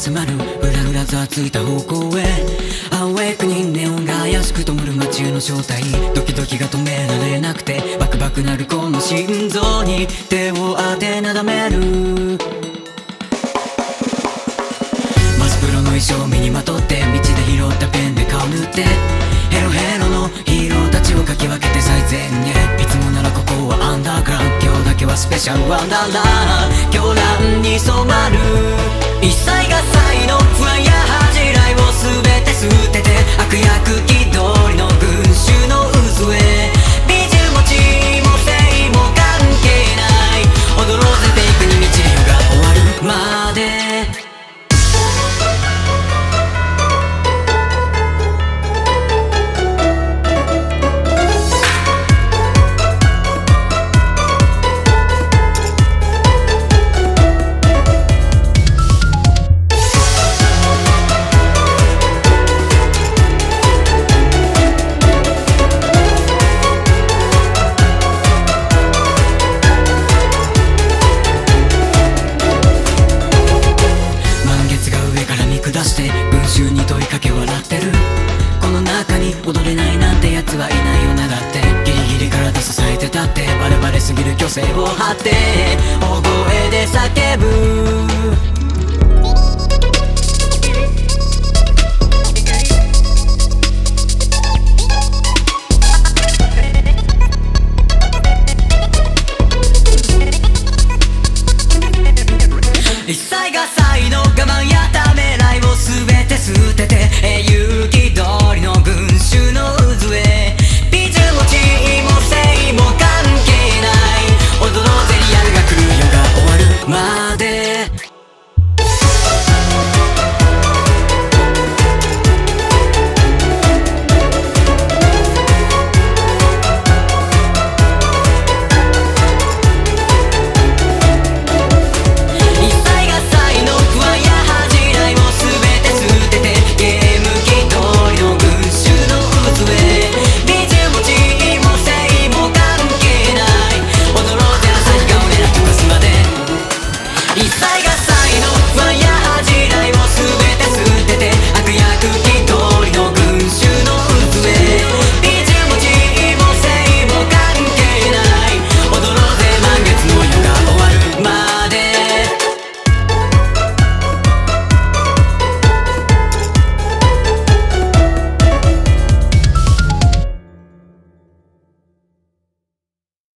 迫る。ふらふらざついた方向へ。アウェイクにネオンが怪しく灯る街の正体。ドキドキが止められなくてバクバクなるこの心臓に手を当てなだめる。マスプロの衣装を身にまとって道で拾ったペンで顔塗って。ヘロヘロのヒーローたちをかき分けて最前へ。いつもならここはアンダーグラウンド。今日だけはスペシャルワンダーラン狂乱に染まる。上から見下して群衆に問いかけ笑ってる。この中に踊れないなんてやつはいないよなだって。ギリギリ体支えてたってバレバレすぎる虚勢を張って大声で叫ぶ。一切が才能が